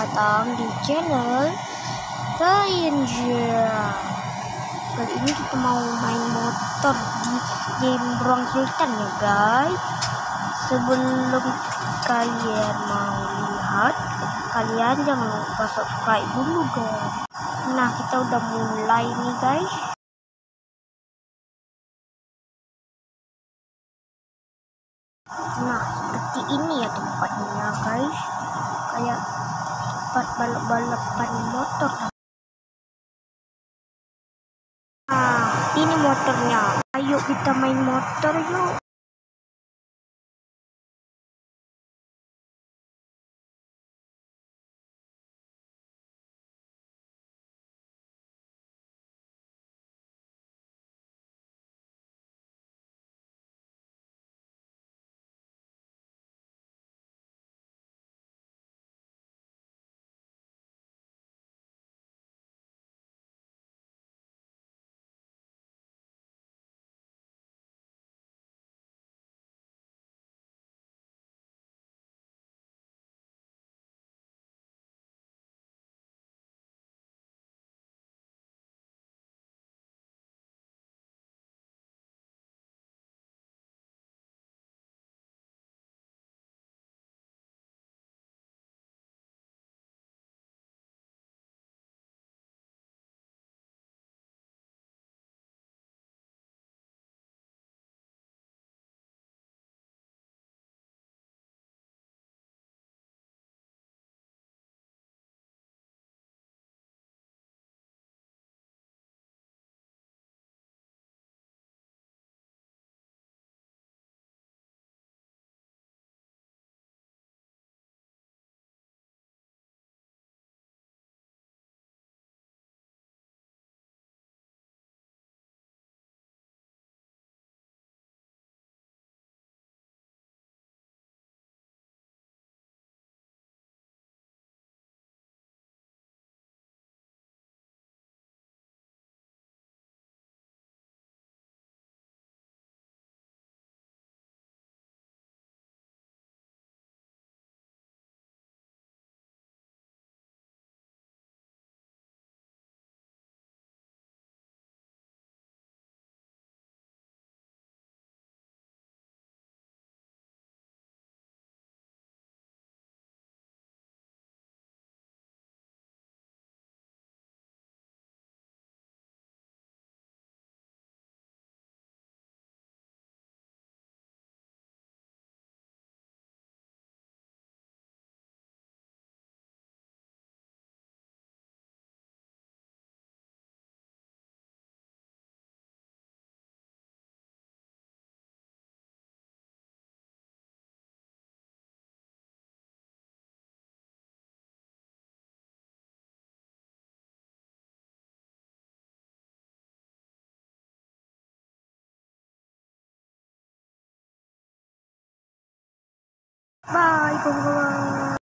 Datang di channel Danger. Kali ini kita mau main motor di game Beruang Sultan ya guys. Sebelum kalian mau lihat, kalian jangan lupa subscribe dulu guys. Nah kita udah mulai nih guys. Nah seperti ini ya tempatnya guys. Kayak tempat balap-balapan motor. Nah ini motornya. Ayo kita main motor yuk. 拜，拜拜